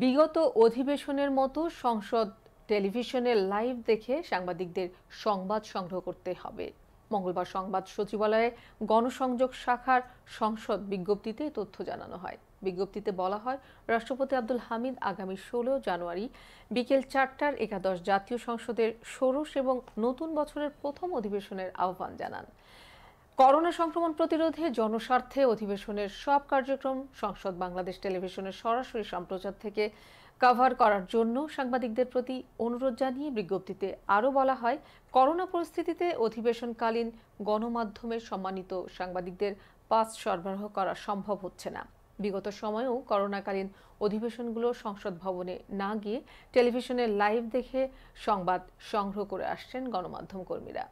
বিগত অধিবেশনের মতো সংসদ টেলিভিশনে লাইভ দেখে সাংবাদিকদের সংবাদ সংগ্রহ করতে হবে। মঙ্গলবার সংবাদ সচিবালয়ে গণসংযোগ শাখার সংসদ বিজ্ঞপ্তিতে তথ্য জানানো হয়। বিজ্ঞপ্তিতে বলা হয়, রাষ্ট্রপতি আব্দুল হামিদ আগামী ষোলো জানুয়ারি বিকেল চারটার একাদশ জাতীয় সংসদের ষোড়শ এবং নতুন বছরের প্রথম অধিবেশনের আহ্বান জানান। করোনা সংক্রমণ প্রতিরোধে জনস্বার্থে অধিবেশনের সব কার্যক্রম সংসদ বাংলাদেশ টেলিভিশনের সরাসরি সম্প্রচার থেকে কভার করার জন্য সাংবাদিকদের প্রতি অনুরোধ জানিয়ে বিজ্ঞপ্তিতে আরও বলা হয়, করোনা পরিস্থিতিতে অধিবেশনকালীন গণমাধ্যমের সম্মানিত সাংবাদিকদের পাস সরবরাহ করা সম্ভব হচ্ছে না। বিগত সময়েও করোনাকালীন অধিবেশনগুলো সংসদ ভবনে না গিয়ে টেলিভিশনে লাইভ দেখে সংবাদ সংগ্রহ করে আসছেন গণমাধ্যম কর্মীরা।